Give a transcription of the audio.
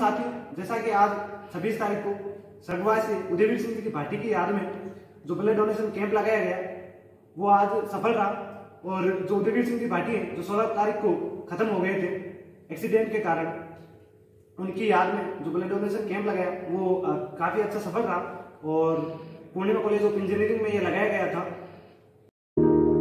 साथियों, जैसा कि आज 26 तारीख को स्वर्गवासी उदयवीर सिंह की पार्टी की याद में जो ब्लड डोनेशन कैंप लगाया गया, वो आज सफल रहा और जो उदयवीर सिंह की पार्टी है, जो 16 तारीख को खत्म हो गए थे एक्सीडेंट के कारण, उनकी याद में जो ब्लड डोनेशन कैंप लगाया, वो काफ़ी अच्छा सफल रहा और पूर्णिमा कॉलेज ऑफ़ इंजीनियरिंग में ये लगाया गया था।